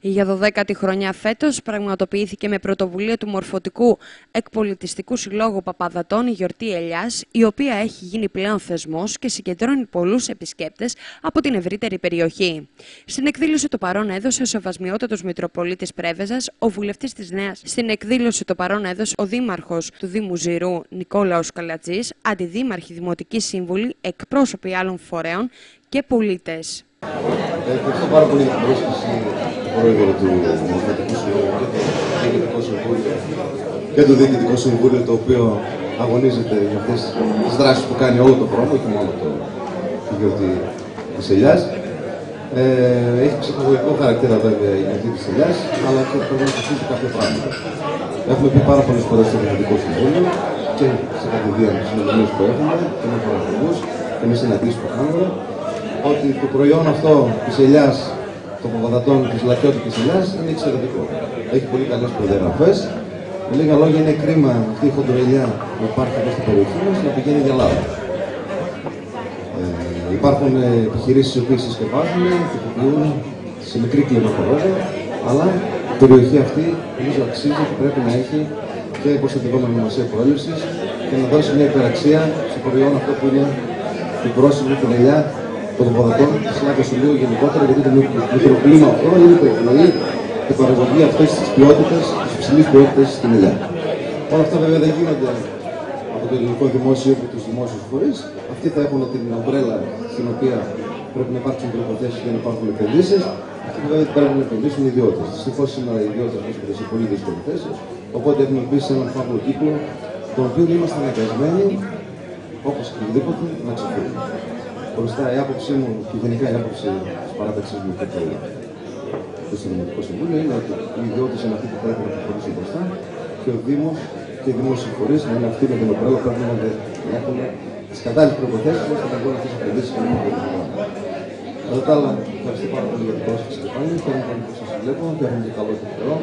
Για 12η χρονιά φέτος πραγματοποιήθηκε με πρωτοβουλία του Μορφωτικού Εκπολιτιστικού Συλλόγου Παπαδατών η γιορτή Ελιάς, η οποία έχει γίνει πλέον θεσμός και συγκεντρώνει πολλούς επισκέπτες από την ευρύτερη περιοχή. Στην εκδήλωση το παρόν έδωσε ο Σεβασμιότατος Μητροπολίτης Πρέβεζας, ο βουλευτής της Νέας. Στην εκδήλωση το παρόν έδωσε ο Δήμαρχος του Δήμου Ζηρού Νικόλαος Καλατζής, αντιδήμαρχοι δημοτικοί σύμβουλοι, εκπρόσωποι άλλων φορέων και πολίτες. Ευχαριστώ πάρα πολύ για την πρόσκληση του Πρόεδρου του Δημοκρατικού Συμβούλου και του Διοικητικού Συμβούλου και το Διοικητικό Συμβούλιο το οποίο αγωνίζεται για αυτές τις δράσεις που κάνει όλο το χρόνο, όχι μόνο το, τη γιορτή της Ελιάς. Ε, έχει ψυχολογικό χαρακτήρα βέβαια η γιορτή της Ελιάς, αλλά και πρέπει να συζητήσει κάποια πράγματα. Έχουμε πει πάρα πολλές φορές στο Δημοτικό Συμβούλιο και σε κατηδίαν συνομιλίε που έχουμε και με παραγωγού και με συναντήσεις που κάνουμε ότι το προϊόν αυτό της ελιάς των παπαδατών της λακιώτικη ελιά είναι εξαιρετικό. Έχει πολύ καλές προδιαγραφές. Με λίγα λόγια, είναι κρίμα αυτή η χοντροελιά που υπάρχει εδώ στην περιοχή μας να πηγαίνει για λάθο. Ε, υπάρχουν επιχειρήσεις οι οποίες συσκευάζουν, τυποποιούν σε μικρή κλιμακορόζα, αλλά η περιοχή αυτή νομίζω αξίζει και πρέπει να έχει και υποστατηγόμενη ονομασία προέλευσης και να δώσει μια υπεραξία στο προϊόν αυτό που είναι την πρόσημη, την ελιά των ποδοτών τη Λάκα σου λίγο γενικότερα, γιατί το μικροκλίμα αυτό είναι το εκπνοή και παραγωγή αυτής της ποιότητας, της υψηλής ποιότητας στην Ελλάδα. Όλα αυτά βέβαια δεν γίνονται από το ελληνικό δημόσιο και τους δημόσιους φορείς. Αυτοί θα έχουν την ομπρέλα στην οποία πρέπει να υπάρξουν προποθέσει για να υπάρχουν επενδύσεις. Αυτοί βέβαια δεν πρέπει να επενδύσουν ιδιώτες. Δυστυχώς σήμερα οι ιδιώτες βρίσκονται σε πολύ δύσκολη θέση. Οπότε έχουμε μπει σε έναν φαύλο κύκλο, τον οποίο είμαστε αναγκασμένοι, όπως και οτιδήποτε, να ξεφύγουμε μπροστά η άποψή μου και γενικά η άποψη της παράταξης μου και του το Συνομιλικό Συμβούλιο είναι ότι οι ιδιώτε είναι αυτοί που πρέπει να προχωρήσουν μπροστά και ο Δήμος και οι δημόσιοι φορείς να είναι αυτοί με την οποία πρέπει να έχουν τις κατάλληλες προποθέσει ώστε να μπορούν αυτέ τις επενδύσει και να μην Κατά τα άλλα, ευχαριστώ πάρα πολύ για την πρόσκληση και πάλι. Θέλω να που σας βλέπω και έχουμε και καλό καιρό.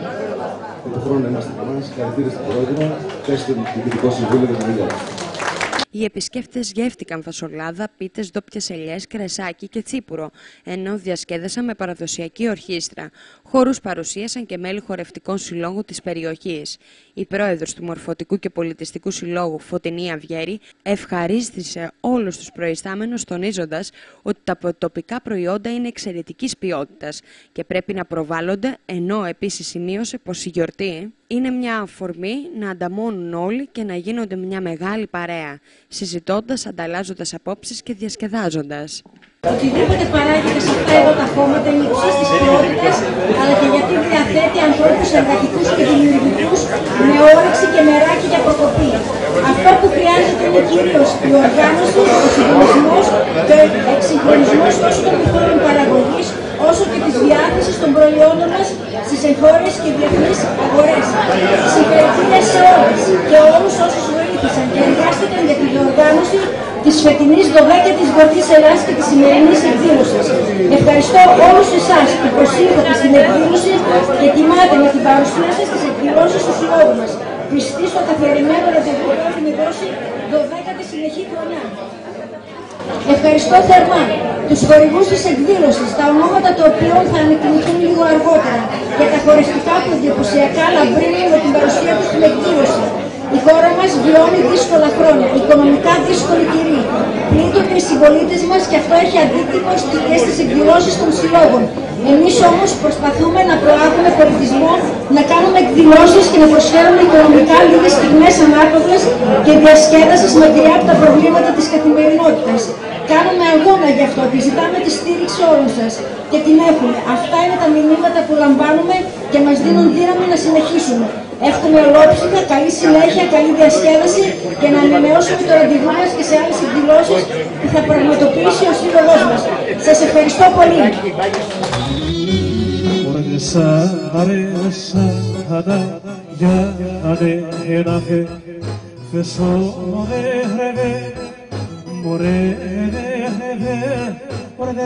Και του χρόνου είμαστε καλά. Συγχαρητήρια στην Πρόεδρο και στο Διοικητικό Συμβούλιο για την δουλειά οι επισκέπτες γεύτηκαν φασολάδα, πίτες, ντόπιες ελιές, κρεσάκι και τσίπουρο, ενώ διασκέδασαν με παραδοσιακή ορχήστρα. Χώρου παρουσίασαν και μέλη χορευτικών συλλόγων της περιοχής. Η πρόεδρος του Μορφωτικού και Πολιτιστικού Συλλόγου, Φωτεινή Αυγέρη, ευχαρίστησε όλους τους προϊστάμενους, τονίζοντας ότι τα τοπικά προϊόντα είναι εξαιρετικής ποιότητας και πρέπει να προβάλλονται, ενώ επίσης σημείωσε πως η γιορτή είναι μια αφορμή να ανταμώνουν όλοι και να γίνονται μια μεγάλη παρέα, συζητώντας, ανταλλάζοντας απόψεις και διασκεδάζοντας. Οτιδήποτε παράγεται σε αυτά εδώ τα κόμματα είναι υψή της ποιότητας, αλλά και γιατί διαθέτει ανθρώπους εργατικού και δημιουργικούς με όρεξη και μεράκι για προκοπή. Αυτό που χρειάζεται είναι κυρίω η οργάνωση, ο συντονισμό και ο εξυγχρονισμό τόσο των μεθόδων παραγωγή όσο και τη διάθεση των προϊόντων μα στι εγχώριε και διεθνεί αγορέ. Συγχαρητήρια σε όλε και όλου όσου βοήθησαν και εργάστηκαν για την διοργάνωση τη φετινή 12η Γιορτή Ελλάδα και τη σημερινή εκδήλωση. Ευχαριστώ όλους εσάς που προσήλθατε στην εκδήλωση και τιμάτε με την παρουσία σα τι εκδηλώσεις του συλλόγου μας. Πιστή στο καθιερωμένο ραντεβού που έχουμε δώσει 12η συνεχή χρονιά. Ευχαριστώ θερμά τους χορηγούς της εκδήλωσης, τα ονόματα των οποίων θα ανακοινηθούν λίγο αργότερα και τα χωριστικά που εντυπωσιακά λαμπρύνουν με την παρουσία τους στην εκδήλωση. Η χώρα μας βιώνει δύσκολα χρόνια, οικονομικά δύσκολη κυρία. Πλήττονται οι συμπολίτες μας και αυτό έχει αντίκτυπο και στις εκδηλώσεις των συλλόγων. Εμείς όμως προσπαθούμε να προάγουμε πολιτισμό, να κάνουμε εκδηλώσεις και να προσφέρουμε οικονομικά λίγες στιγμές ανάπαυλας και διασκέδασης μακριά από τα προβλήματα της καθημερινότητας. Κάνουμε αγώνα γι' αυτό και ζητάμε τη στήριξη όλων σας και την έχουμε. Αυτά είναι τα μηνύματα που λαμβάνουμε και μας δίνουν δύναμη να συνεχίσουμε. Εύχομαι ολόψυχα, καλή συνέχεια, καλή διασκέδαση και να ανανεώσουμε το ραντεβού μας και σε άλλες εκδηλώσεις που θα πραγματοποιήσει ο σύλλογός μας. Σας ευχαριστώ πολύ. More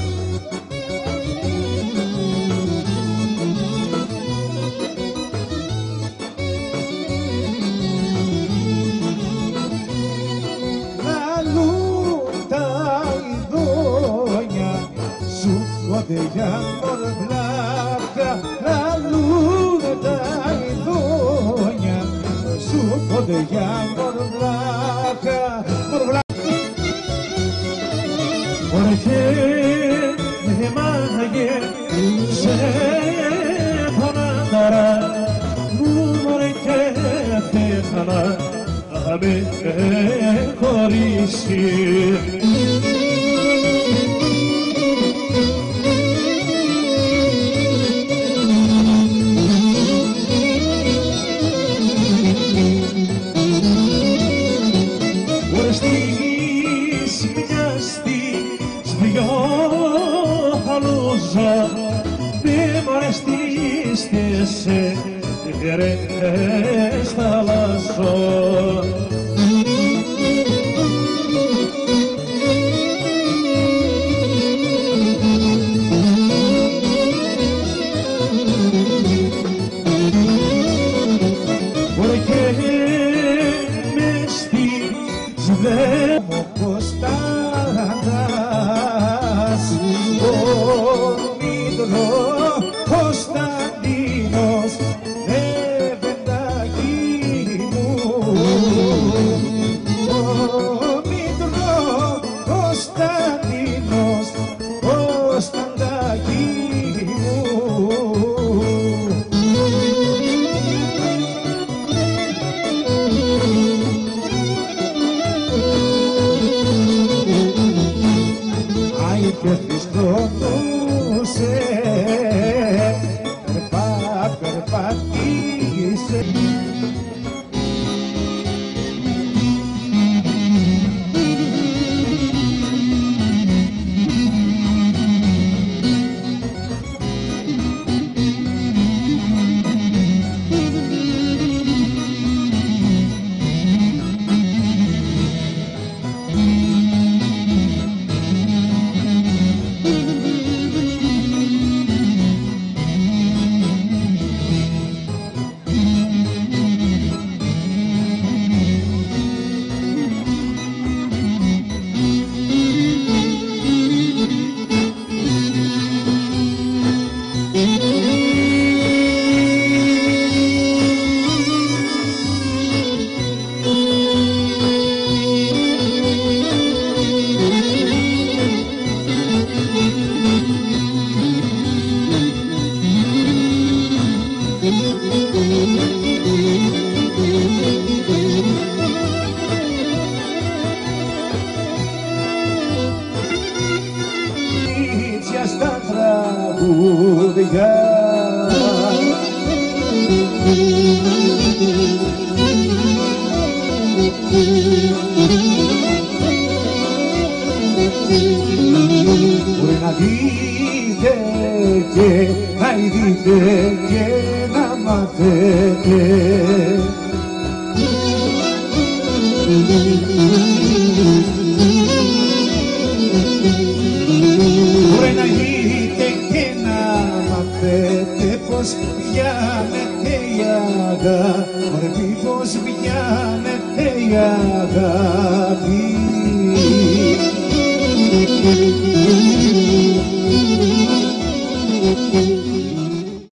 Για να κόρουν τα με κόρουν τα καλά. Μπορείτε να δείτε τι μαθαίνετε, τι μαθαίνετε. Μπορείτε. Korisi Ορεστής μοιάστης δυο χαλούζα Μη μ' αρεστείς και σε γερές θαλάσσο amor. Τραγούδια. Μπορεί να δείτε και να ειδείτε και να μαθαίνετε πως πιάνετε η αγάπη. Πως πιάνετε η αγάπη